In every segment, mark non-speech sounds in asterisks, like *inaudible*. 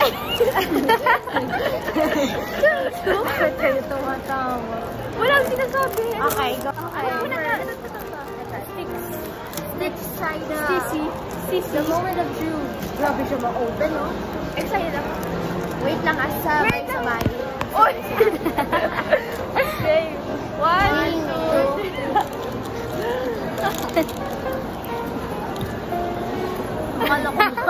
Pretend tumatawa. Walang sinasabi. Okay, go. Okay. Six. Six China. Sisi. Sisi. The moment of truth. Grabe siya ma-open, no? Excited ako. Wait lang, as sabay sa bayi. Oy! Okay. One, two, three. Akala ko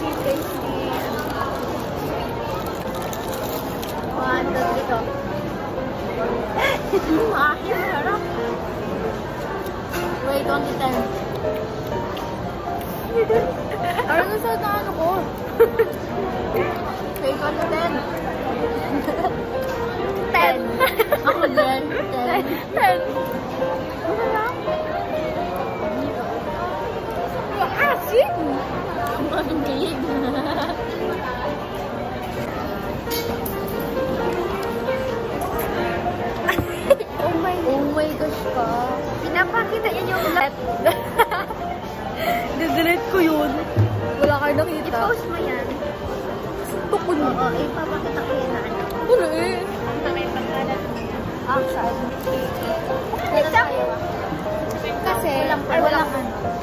không they don't understand. Ano sa ano ko? They don't understand. Ten. Ako din. Ten. Ten. Ano na? Ah, shit! Ang galing. I-post mo yan. Tukod mo. Oo, ipapakita ko yan na ano. Wala eh. May pangalan. Action. Wala tayo ah. Kasi, walang ano.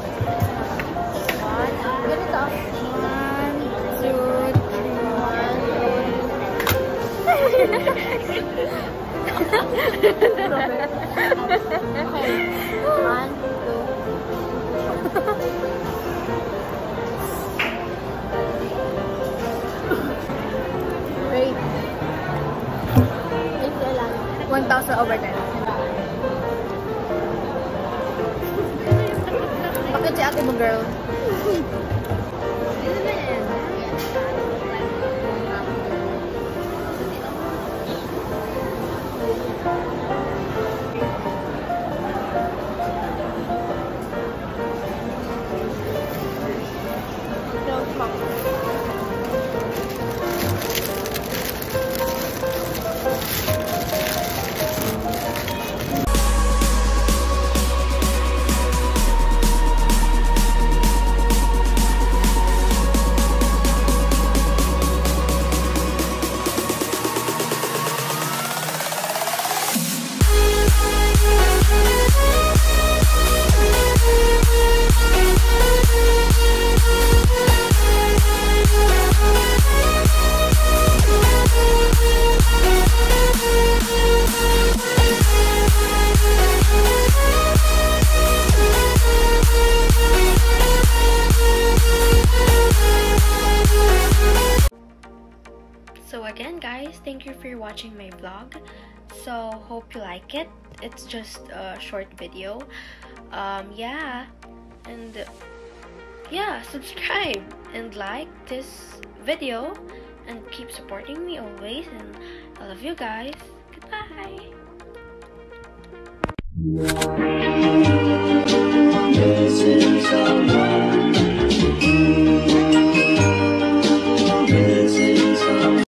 also overnight. Bakit si ate mo, girl? So again guys, thank you for watching my vlog. So hope you like it. It's just a short video. Um, yeah, and yeah, *laughs* subscribe and like this video and keep supporting me always and I love you guys. Goodbye.